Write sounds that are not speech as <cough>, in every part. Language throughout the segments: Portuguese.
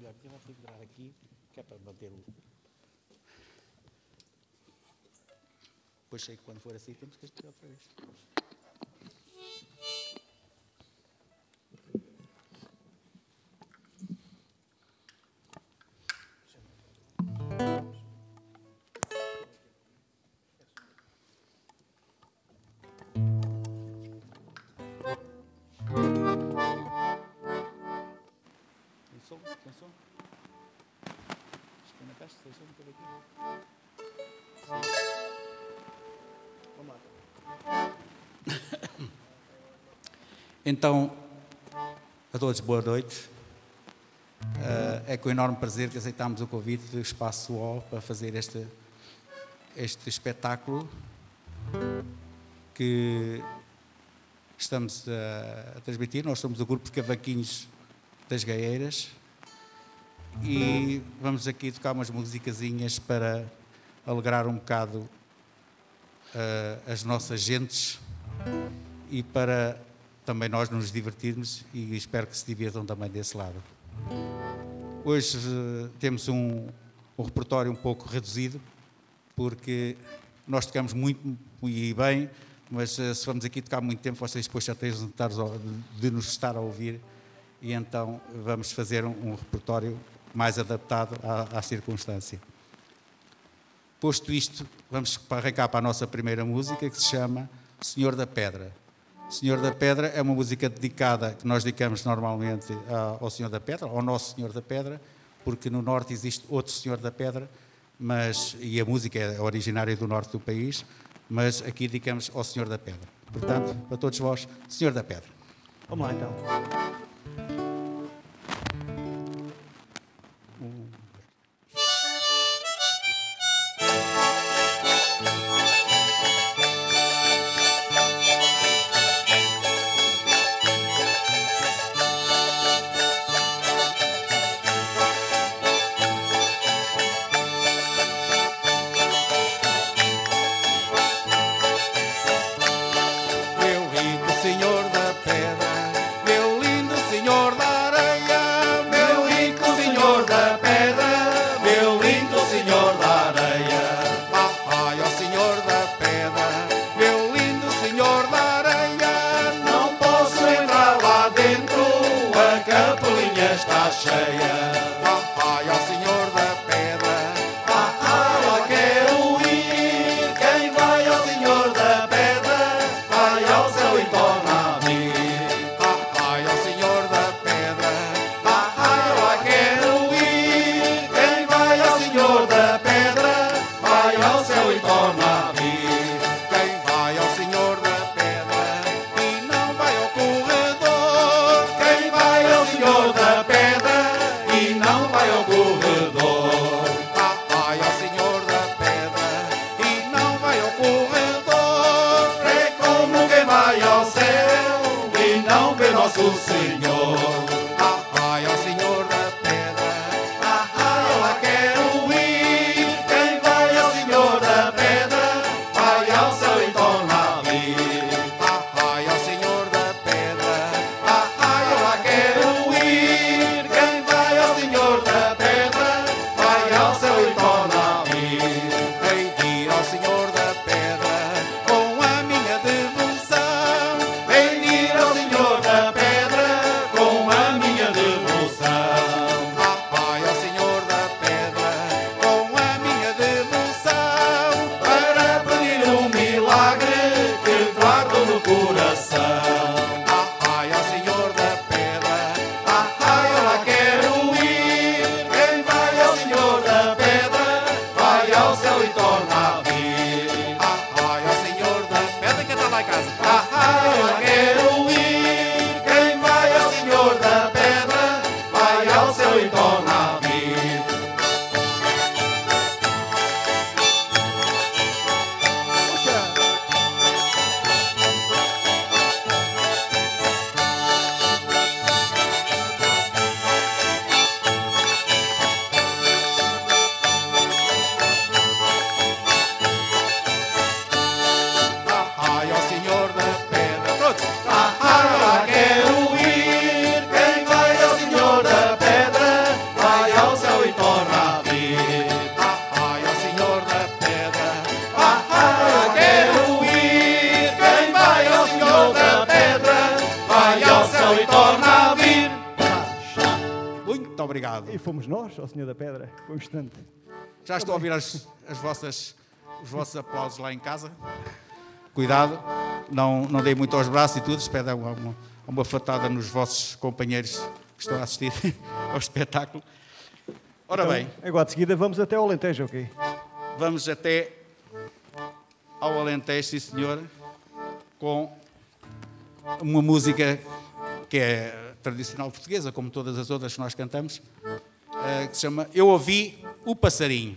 melhor, eu vou segurar aqui, que é para manter o. Depois sei que quando for assim temos que esperar outra vez. Então, a todos boa noite. Eh, é com enorme prazer que aceitámos o convite do Espaço O para fazer este, este espetáculo que estamos a, a transmitir. Nós somos o grupo de cavaquinhos das Gaeiras e vamos aqui tocar umas musicazinhas para alegrar um bocado eh, as nossas gentes e para também nós nos divertirmos e espero que se divirtam também desse lado. Hoje eh, temos um, um repertório um pouco reduzido porque nós tocamos muito e bem, mas eh, se vamos aqui tocar muito tempo, vocês depois já têm de, nos estar a ouvir e então vamos fazer um, um repertório mais adaptado à, à circunstância. Posto isto, vamos arrancar para a nossa primeira música que se chama Senhor da Pedra. Senhor da Pedra é uma música dedicada que nós dedicamos normalmente a- ao Senhor da Pedra, ao nosso Senhor da Pedra, porque no norte existe outro Senhor da Pedra, mas e a música é originária do norte do país, mas aqui dedicamos ao Senhor da Pedra. Portanto, para todos vós, Senhor da Pedra. Vamos lá então. Obrigado. E fomos nós, ao Senhor da Pedra. Foi um instante. Já estou a ouvir as, as vossas, os vossos aplausos lá em casa. Cuidado, não, não dei muito aos braços e tudo. Espero uma, uma, uma fatada nos vossos companheiros que estão a assistir <laughs> ao espetáculo. Ora bem, Então, agora de seguida vamos até ao Alentejo, ok? vamos até ao Alentejo, sim senhor, com uma música que é tradicional portuguesa, como todas as outras que nós cantamos, eh, que se chama Eu Ouvi o Passarinho,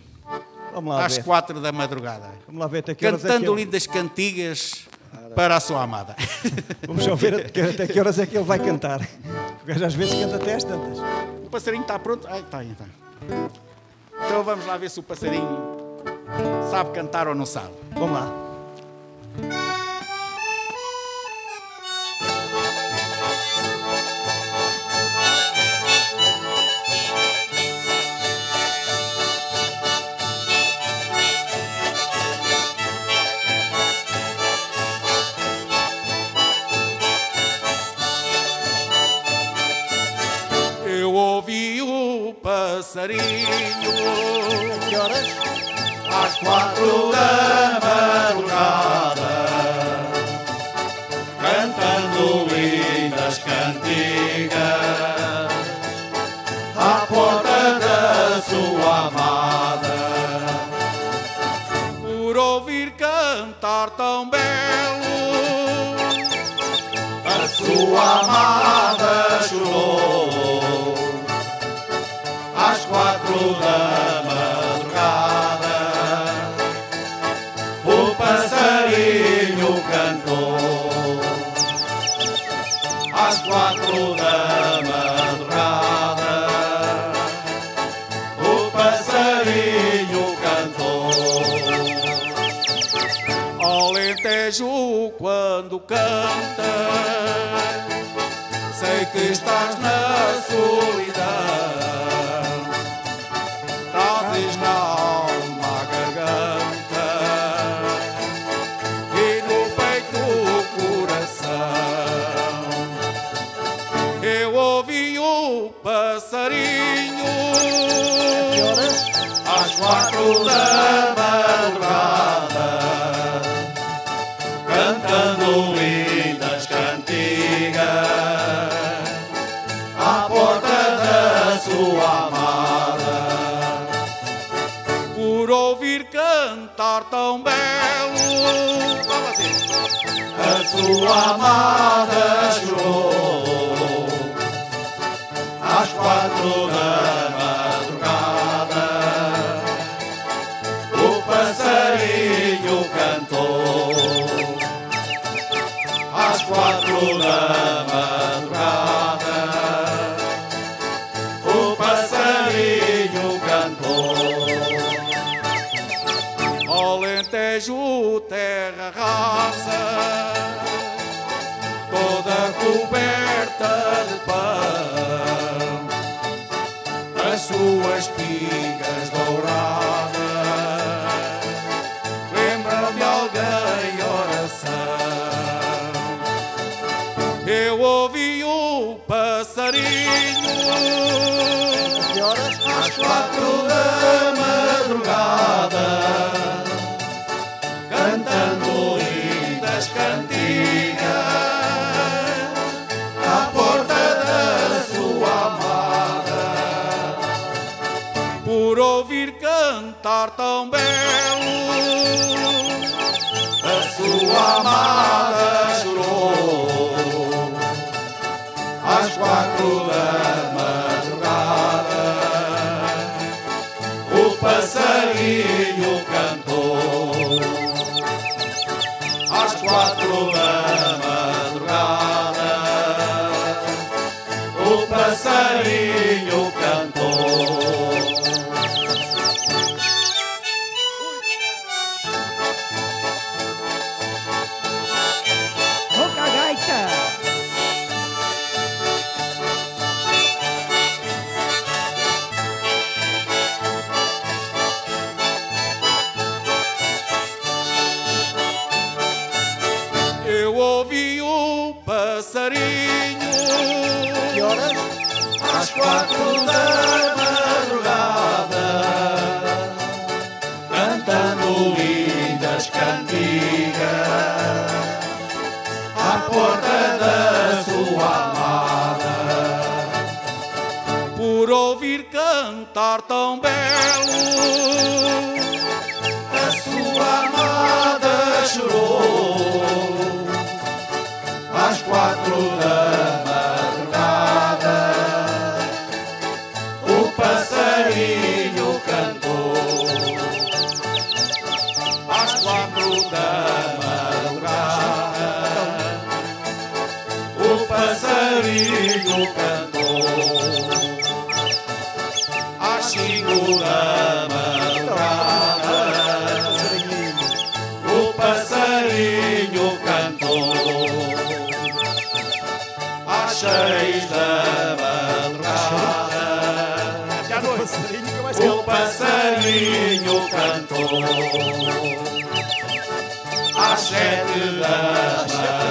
às ver. quatro da madrugada, Vamos lá ver até que horas é que cantando ele... lindas cantigas para a sua amada. <laughs> Vamos só ver até que- horas é que ele vai cantar. Gajo às vezes canta até às tantas. O passarinho está pronto? Está, está. Então vamos lá ver se o passarinho sabe cantar ou não sabe. Vamos lá. Alentejo quando canta, sei que estás na solidão trazes na alma a garganta e no peito o coração. Eu ouvi o passarinho horas? às quatro da a sua toda coberta de pão, as suas espigas douradas lembram de alguém oração. Eu ouvi o passarinho às quatro da madrugada, Não passarinho. O passarinho cantou às sete da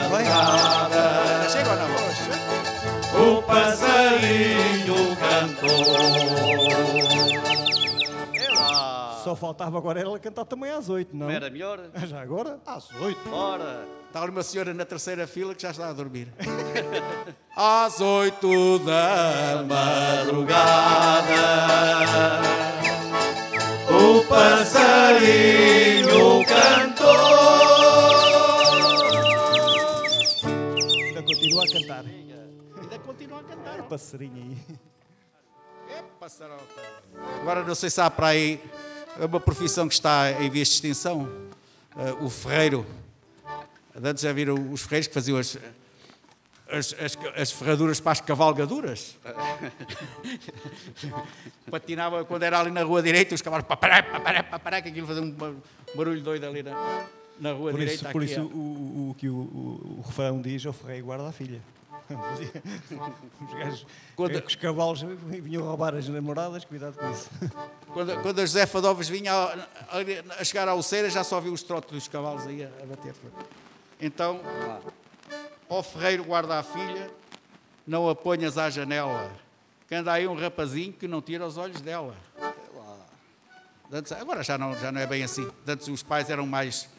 madrugada. Chega não? O passarinho Só faltava agora ela cantar também às oito, não? Não era melhor? <laughs> Já agora? Às oito. Ora, Está uma senhora na terceira fila que já está a dormir. <laughs> Às oito da madrugada, o passarinho cantou. Ainda continua a cantar. Ainda continua a cantar. Passarinho aí. É passarota. Agora não sei se há para aí é uma profissão que está em vias de extinção. Eh, o ferreiro. Antes já viram os ferreiros que faziam as, as, as, as ferraduras para as cavalgaduras? <laughs> Patinava quando era ali na rua direita, os cavalos papará, papará, papará, que aquilo fazia um bar- barulho doido ali na, na rua Por direita. isso, por isso ó. o, o, o que o, o, o refrão diz, o ferreiro guarda a filha. <laughs> Os gajos, Quando- é os cavalos vinham roubar as namoradas, cuidado com isso. <laughs> Quando, quando a José Fadovas vinha a, a- a chegar à Oceira, já só viu os trotes dos cavalos aí a, a bater. Então, ó ferreiro guarda a filha, não a ponhas à janela, que anda aí um rapazinho que não tira os olhos dela. Antes- agora já não, já não é bem assim. Antes os pais eram mais...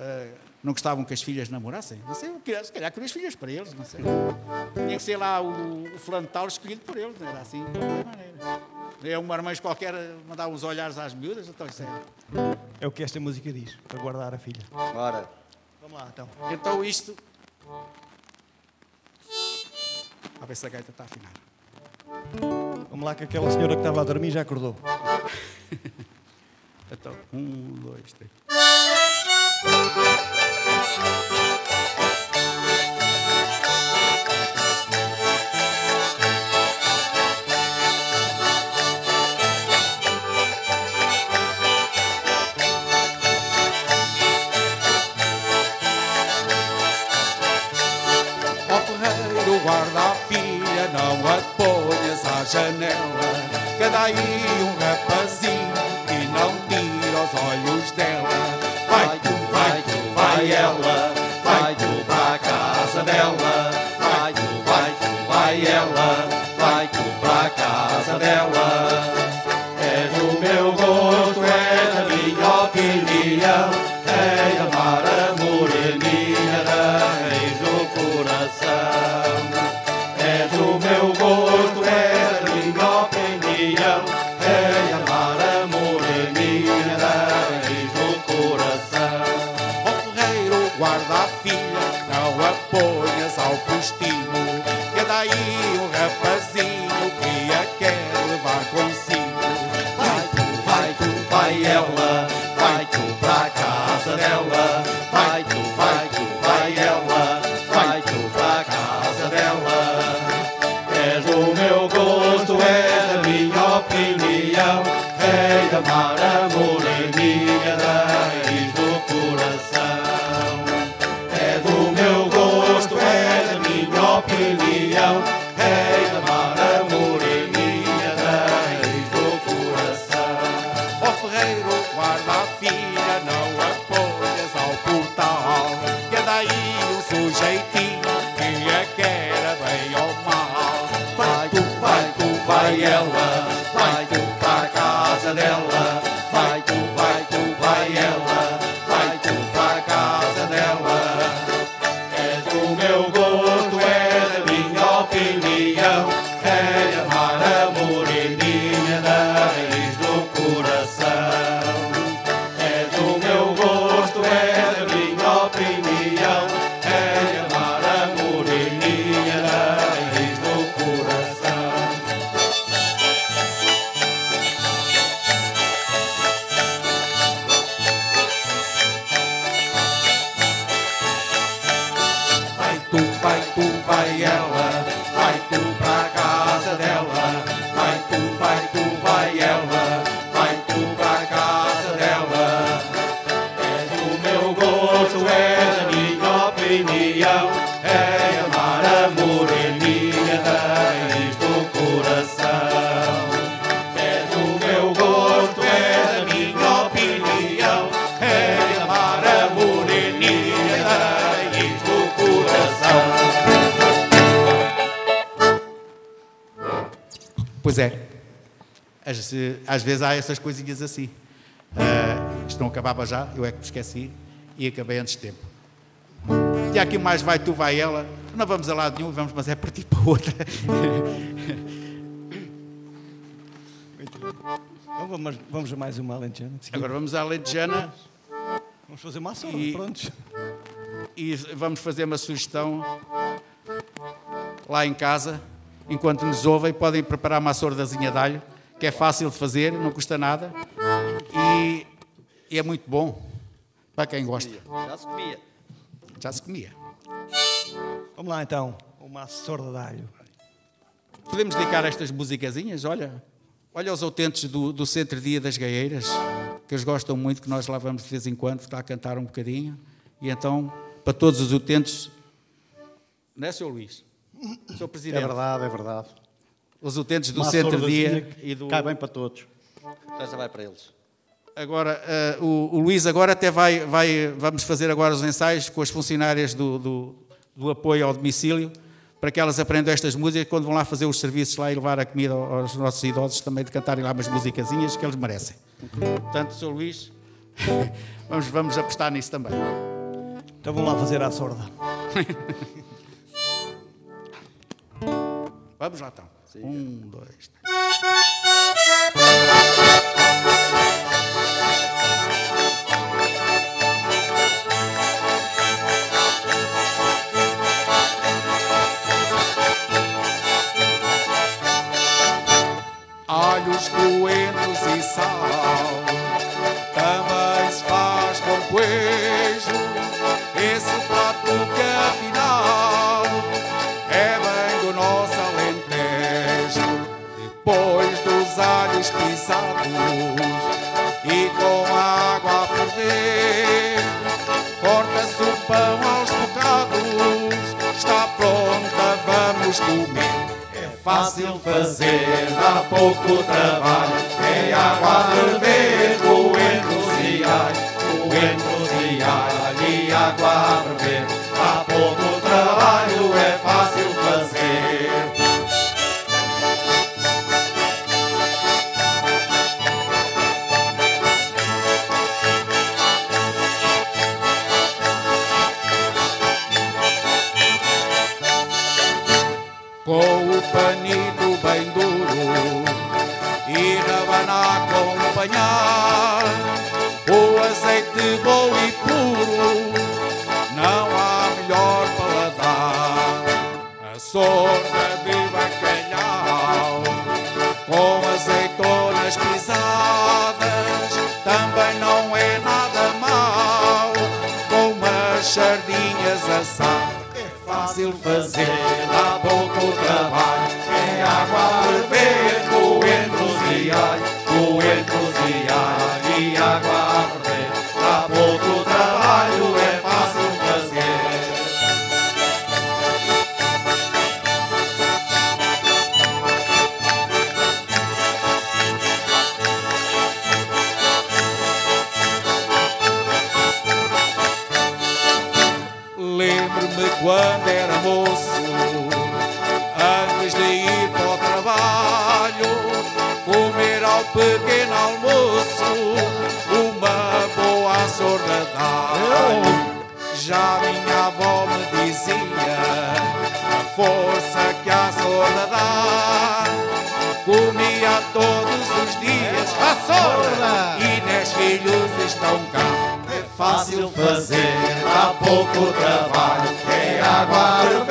ah, não gostavam que as filhas namorassem. Não sei, se calhar queriam as filhas para eles, não sei. Tinha que ser lá o, o flantal escolhido por eles, não era assim, de qualquer maneira. É um marmanjo qualquer mandar uns olhares às miúdas, então isso é. É o que esta música diz, para guardar a filha. ora. Vamos lá, então. Então isto. A ver se a gaita está afinada. Vamos lá que aquela senhora que estava a dormir já acordou. <laughs> Então, um, dois, três. Guarda a filha, não a ponhas à janela. Cada aí um tu, Pois é. Às, às vezes há essas coisinhas assim. Uh, isto não acabava já, eu é que me esqueci e acabei antes de tempo. E aqui mais vai tu, vai ela. Não vamos a lado nenhum, vamos, mas é para ti para outra. Então vamos, vamos a mais uma alentejana. Agora vamos à alentejana. Vamos fazer uma ação, E- prontos. e vamos fazer uma sugestão lá em casa, enquanto nos ouvem, podem preparar uma sordazinha de alho, que é fácil de fazer, não custa nada e, e é muito bom para quem gosta. Já se comia. Já se comia. Vamos lá então, uma sorda de alho. Podemos dedicar estas musicazinhas, olha, olha os utentes do, do Centro Dia das Gaieiras, que eles gostam muito, que nós lá vamos de vez em quando, lá cantar um bocadinho. E então, para todos os utentes, não é, Sr. Luís? Sr. É Presidente. verdade, é verdade. Os utentes do Uma Centro sordazinha Dia que e do. Cai bem para todos. Então já vai para eles. Agora, eh, o, o Luís agora até vai, vai. Vamos fazer agora os ensaios com as funcionárias do, do, do apoio ao domicílio, para que elas aprendam estas músicas quando vão lá fazer os serviços lá e levar a comida aos nossos idosos também de cantarem lá umas musicazinhas que eles merecem. Portanto, Sr. Luís, <laughs> vamos, vamos apostar nisso também. Então vamos lá fazer a sorda. <laughs> Vamos lá então. Um, dois, três. Pouco trabalho. É água ferver, coentros e alho, coentros Já minha avó me dizia a força que a sorda dá. Comia todos os dias a sorda e dez filhos estão cá. É fácil fazer, dá pouco trabalho. É água a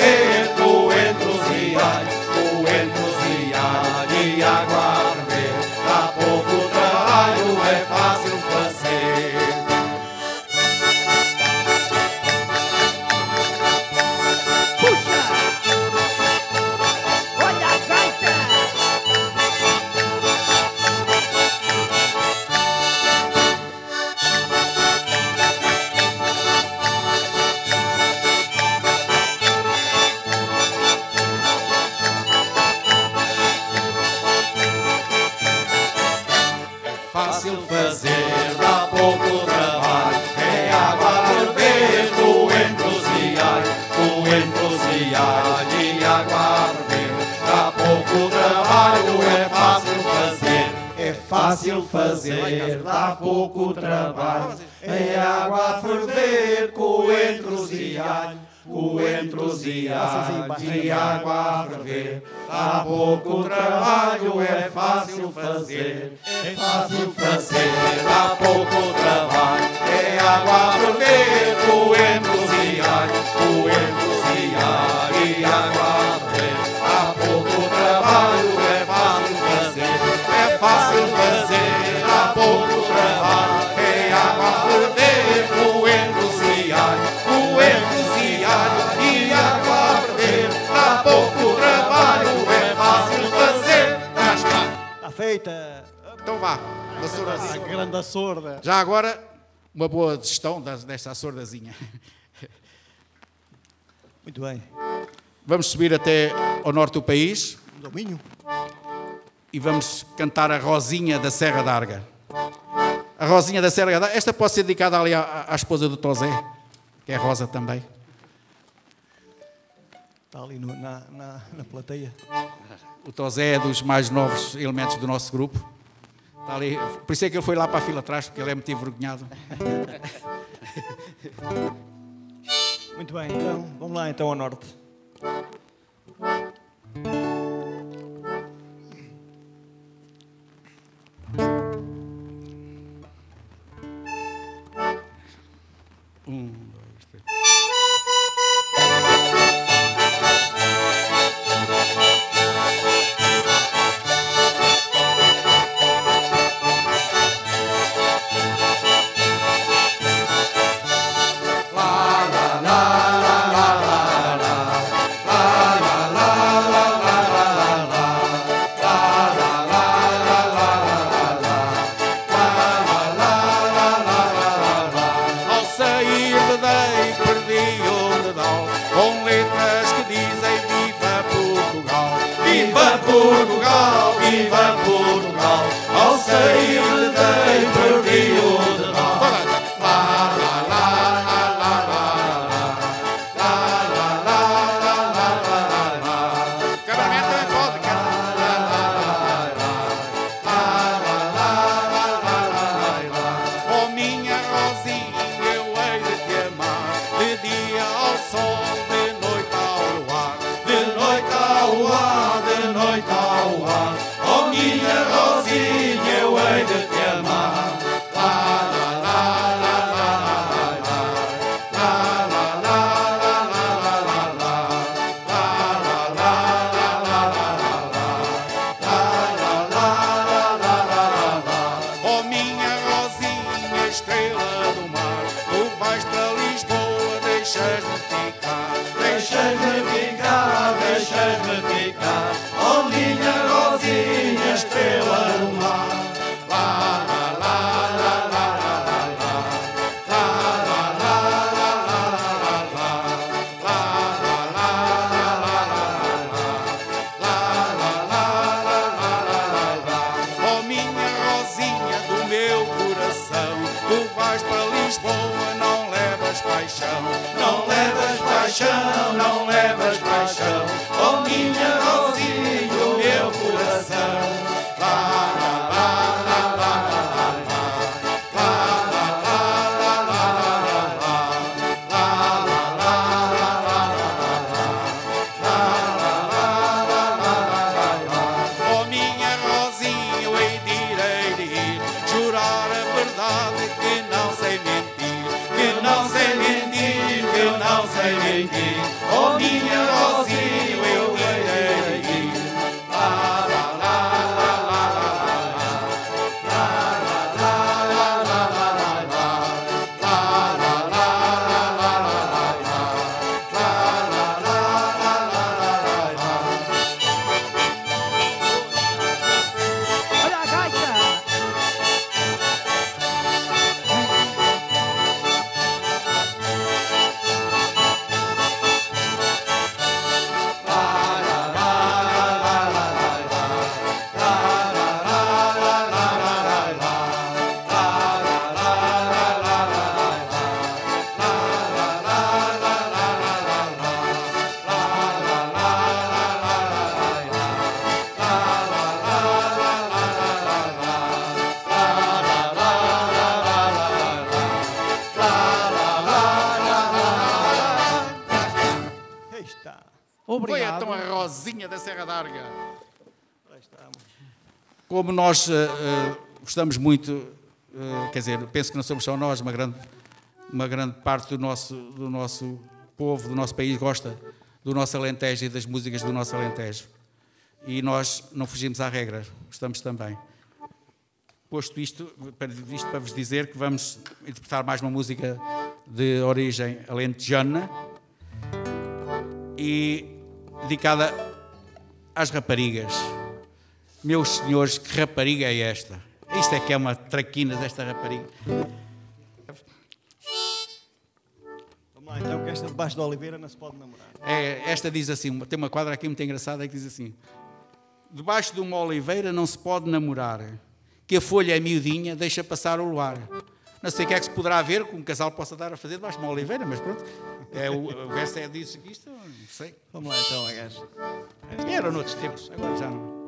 há pouco trabalho. é água para ferver, coentros e alho, coentros e alho, água para ferver. Há pouco trabalho, é fácil fazer, é fácil fazer. Há pouco trabalho, é água para ferver, coentros e alho, coentros e alho, e água direita. Então vá, na surda. A grande surda. Já agora, uma boa gestão desta surdazinha. Muito bem. Vamos subir até ao norte do país. Dominho. E vamos cantar a Rosinha da Serra d'Arga. A Rosinha da Serra d'Arga. Esta pode ser dedicada ali à, à esposa do Tozé, que é Rosa também. Está ali no, na, na, na, plateia. O Tozé é dos mais novos elementos do nosso grupo. Está ali. Por isso é que ele foi lá para a fila atrás, porque ele é muito envergonhado. Muito bem, então vamos lá então ao norte. verdade que não sei mentir, que não sei mentir, que não sei mentir, oh minha Rosinha. Como nós eh, eh, gostamos muito, eh, quer dizer, penso que não somos só nós, uma grande, uma grande parte do nosso, do nosso povo, do nosso país gosta do nosso Alentejo e das músicas do nosso Alentejo. E nós não fugimos à regra, gostamos também. Posto isto, isto para vos dizer que vamos interpretar mais uma música de origem alentejana e dedicada às raparigas. Meus senhores, que rapariga é esta? Isto é que é uma traquina desta rapariga. Vamos lá, então, que esta debaixo da oliveira não se pode namorar. É, esta diz assim, tem uma quadra aqui muito engraçada que diz assim: Debaixo de uma oliveira não se pode namorar, que a folha é miudinha, deixa passar o luar. Não sei o que é que se poderá ver que um casal possa dar a fazer debaixo de uma oliveira, mas pronto. É, o, o verso é disso que isto, não sei. Vamos lá, então, a gaja. Era noutros tempos, agora já não.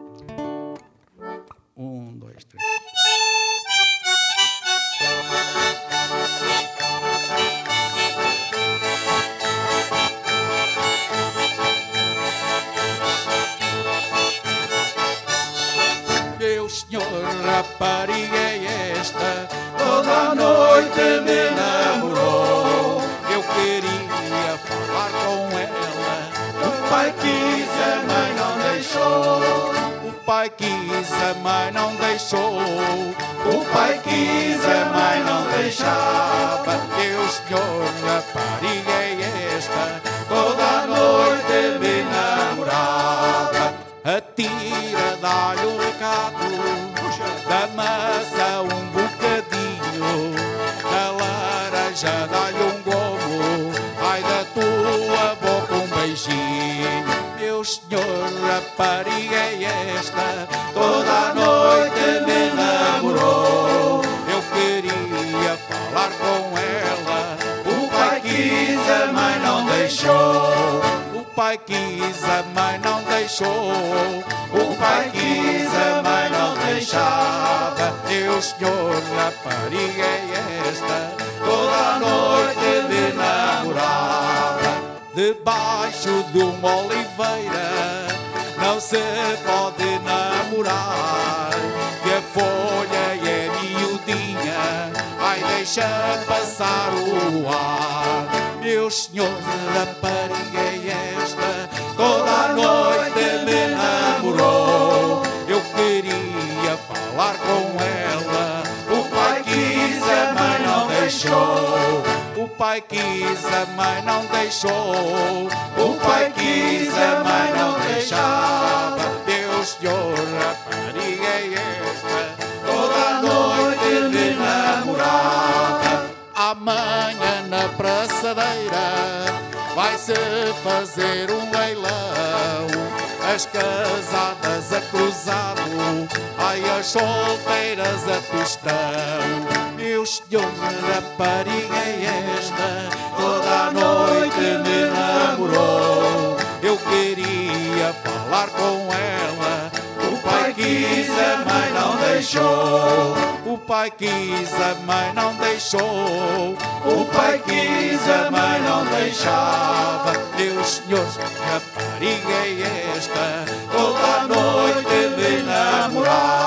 Um, dois, três. Meu senhor, rapariga é esta, toda noite me namorou. Eu queria falar com pai quis, a mãe não deixou. O pai quis, a mãe não deixava. Meu senhor, rapariga quis, a mãe não deixou. O pai quis, a mãe não deixava. Meu senhor, rapariga é esta, toda a noite me namorava. Debaixo de uma oliveira não se pode namorar, que a folha é miudinha, ai deixa passar o ar. Meu senhor, rapariga é esta, toda a noite me namorou. Eu queria falar com ela, o pai quis, a mãe não deixou. O pai quis, a mãe não deixou. O pai quis, a mãe não deixava. Vai-se fazer um leilão. As casadas a cruzado, ai as solteiras a tostão. Meu senhor, rapariga é esta, toda a noite me namorou. Eu queria falar com ela, quis, a mãe não deixou. O pai quis, a mãe não deixou. O pai quis, a mãe não deixava. Meus senhores, rapariga é esta, toda noite me namorava.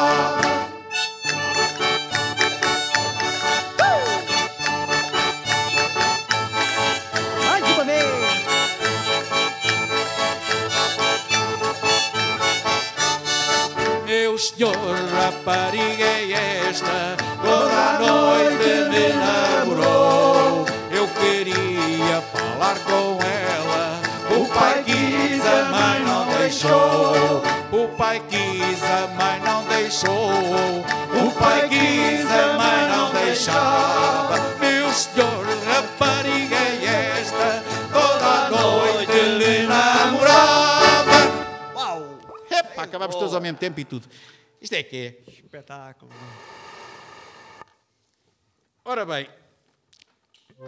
Meu senhor, rapariga é esta, toda a noite me namorou. Eu queria falar com ela, o pai quis, a mãe não deixou. O pai quis, a mãe não deixou. O pai quis, a mãe não deixava. Meu senhor, Acabámos todos ao mesmo tempo e tudo. Isto é que é. Espetáculo. Ora bem,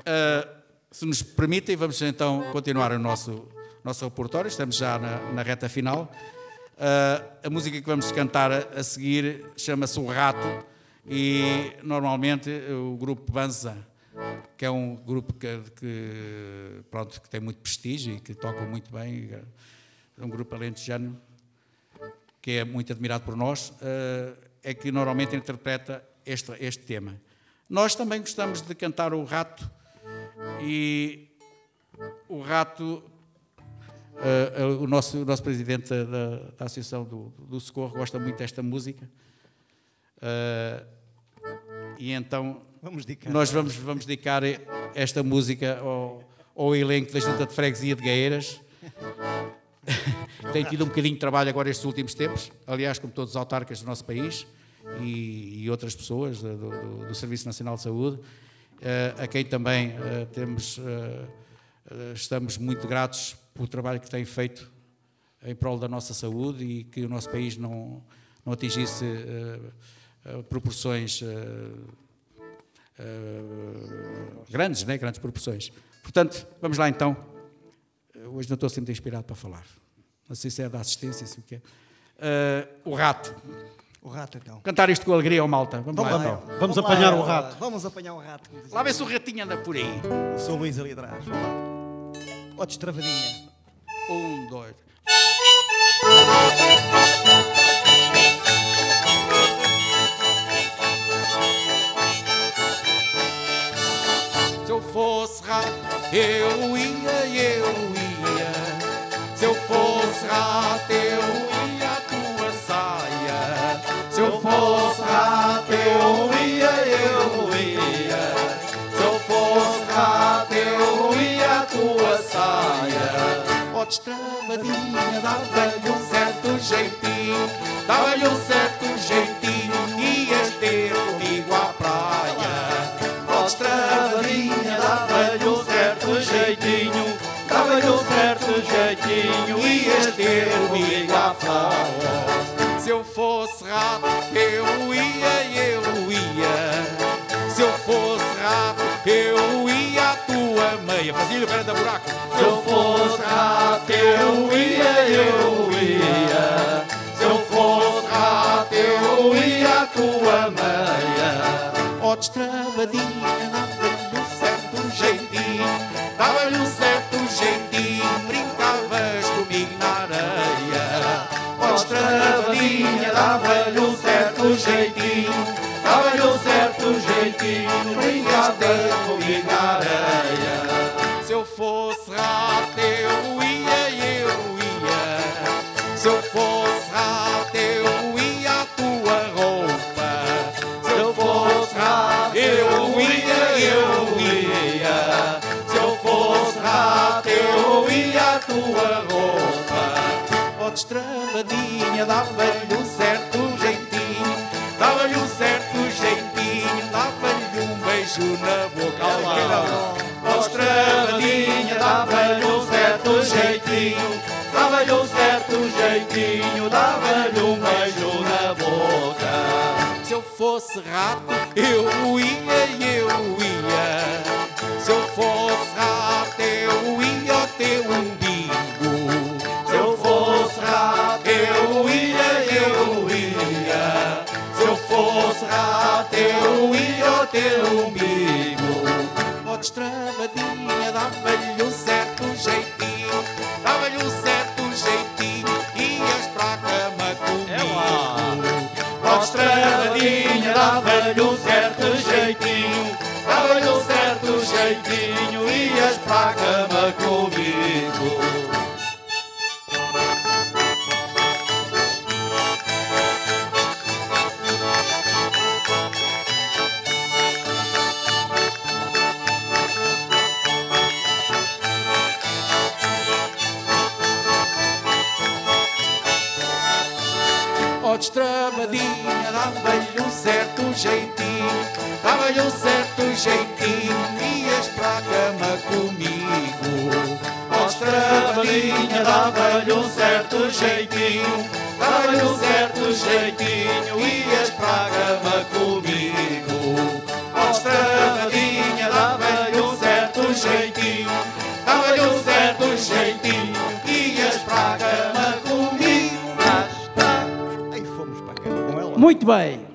ah, se nos permitem, vamos então continuar o nosso, nosso repertório. Estamos já na, na reta final. Ah, a música que vamos cantar a, a seguir chama-se O Rato e normalmente o grupo Banza, que é um grupo que, que, pronto, que tem muito prestígio e que toca muito bem, um grupo alentejano, que é muito admirado por nós, eh, é que normalmente interpreta este, este tema. Nós também gostamos de cantar o rato e o rato, eh, o, nosso, o nosso presidente da, da Associação do, do Socorro gosta muito desta música. Eh, e então Vamos nós vamos, vamos dedicar esta música ao, ao elenco da Junta de Freguesia de Gaeiras. <laughs> Tem tido um bocadinho de trabalho agora estes últimos tempos, aliás, como todos os autarcas do nosso país e, e outras pessoas do, do- do Serviço Nacional de Saúde, eh, a quem também eh, temos, eh, estamos muito gratos pelo trabalho que têm feito em prol da nossa saúde e que o nosso país não, não atingisse proporções grandes, né? grandes proporções. Portanto, vamos lá então. Hoje não estou sempre inspirado para falar. Não sei se é da assistência, se o que é. Eh, o rato. O rato, então. Cantar isto com alegria ao malta. Vamos, lá, então. Vamos lá, apanhar o lá, rato. Vamos apanhar o rato. Lá ver se o ratinho anda por aí. O Sr. Luís ali atrás. Vamos lá. Ó, destravadinha. Um, dois. Se eu fosse rato, eu ia, eu ia. Se eu fosse rato, eu ia a tua saia. Se eu fosse rato, eu ia, eu ia. Se eu fosse rato, eu ia a tua saia. Ó destravadinha, dava-lhe um certo jeitinho, dava-lhe um certo Se eu fosse rato, eu ia, eu ia. Se eu fosse rato, eu ia à tua meia. Fazia-lhe o da buraco. Se eu fosse rato, eu ia, eu ia. Se eu fosse rato, eu ia à tua meia. Ó destravadinha, dava-lhe dava-lhe um certo jeitinho. Dava-lhe um certo jeitinho, brincavas comigo na areia. Se eu fosse rato, eu ia, eu ia. Se eu fosse rato, eu ia à tua roupa. Se eu fosse rato, eu ia, eu ia. Se eu fosse rato, eu ia à tua roupa. Ó destravadinha, dava-lhe jeitinho, dava-lhe um beijo na boca. Se eu fosse rato, eu ia, eu ia. Se eu fosse rato, eu ia ao teu umbigo. Se eu fosse rato, eu ia, eu ia. Se eu fosse rato, eu ia ao teu umbigo. Ó destravadinha, dava-lhe um destravadinha, dava-lhe um certo jeitinho, dava-lhe um certo jeitinho, ias para a cama comigo. Ó destravadinha, dava-lhe um certo jeitinho, dava-lhe um certo jeitinho, ias para a cama comigo. Muito bem.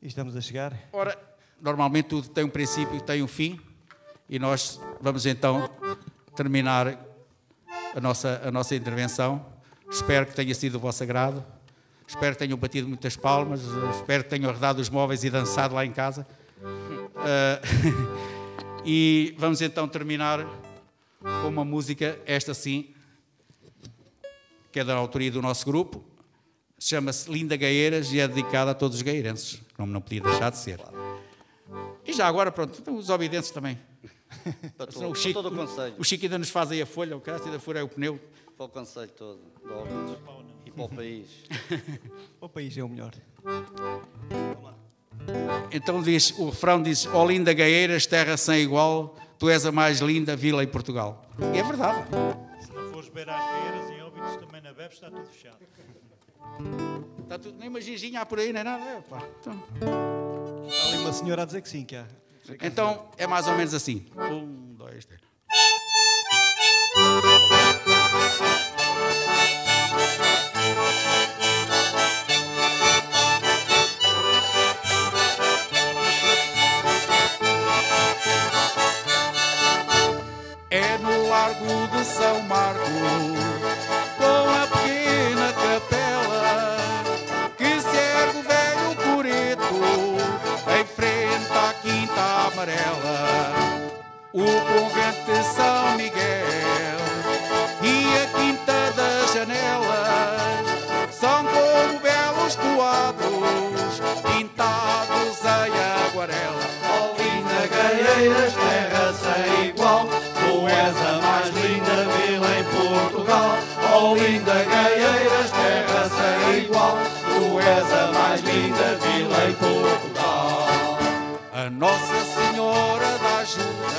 E estamos a chegar. Ora, normalmente tudo tem um princípio e tem um fim. e nós vamos então terminar a nossa, a nossa intervenção. Espero que tenha sido do vosso agrado. Espero que tenham batido muitas palmas. Espero que tenham arredado os móveis e dançado lá em casa. Ah, <laughs> e vamos então terminar com uma música, esta sim, que é da autoria do nosso grupo. Chama-se Linda Gaeiras e é dedicada a todos os gaeirenses, como não podia deixar de ser. E já agora, pronto, então os obedientes também. <laughs> Para, todo, para todo o Conselho. o Chico ainda nos faz aí a folha, o cara ainda fura o pneu. Para o Conselho todo. De Óbidos. E para o país. <laughs> O país é o melhor. Então diz, o refrão diz: Ó linda Gaeiras, terra sem igual, tu és a mais linda vila em Portugal. E é verdade. Se não fores beber às beiras, também na bebes, está tudo fechado. Está tudo, nem uma ginginha há por aí, nem nada. É, pá. Então, Há ali uma senhora a dizer que sim, que há. então é mais ou menos assim. Um, dois, três. A mais linda vila em Portugal. A Nossa Senhora da Ajuda,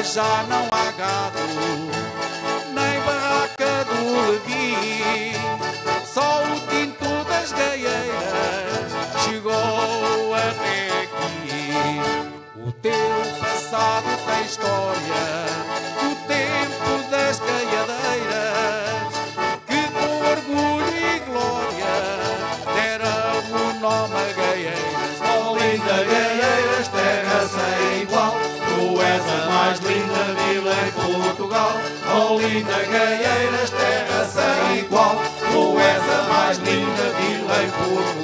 gamas já não há gado, nem barraca do Levi. Só o tinto das gaieiras chegou até aqui. O teu passado tem história, Linda Gaieiras, terra sem igual, tu és a mais linda vila em Portugal.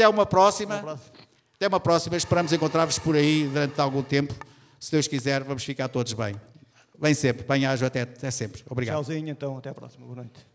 Até uma próxima. Até uma próxima. Até uma próxima. Esperamos encontrar-vos por aí durante algum tempo. Se Deus quiser, vamos ficar todos bem. Bem sempre. Bem-ajo até, até sempre. Obrigado. Tchauzinho, então. Até à próxima. Boa noite.